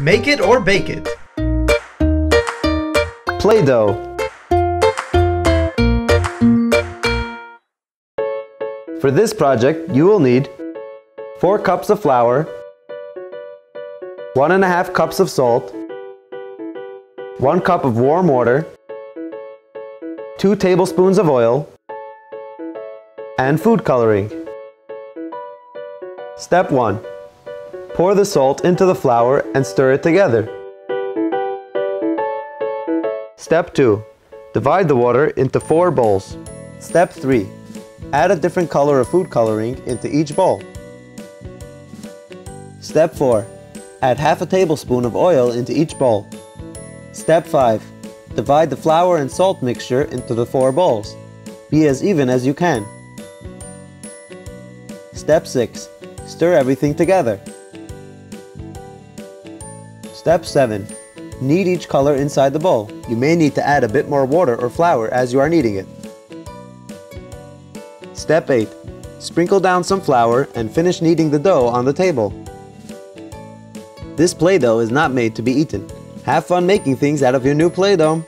Make it or bake it. Play-Doh. For this project, you will need 4 cups of flour, 1 and a half cups of salt, 1 cup of warm water, 2 tablespoons of oil, and food coloring. Step 1. Pour the salt into the flour and stir it together. Step 2. Divide the water into 4 bowls. Step 3. Add a different color of food coloring into each bowl. Step 4. Add half a tablespoon of oil into each bowl. Step 5. Divide the flour and salt mixture into the 4 bowls. Be as even as you can. Step 6. Stir everything together. Step 7. Knead each color inside the bowl. You may need to add a bit more water or flour as you are kneading it. Step 8. Sprinkle down some flour and finish kneading the dough on the table. This Play-Doh is not made to be eaten. Have fun making things out of your new Play-Doh!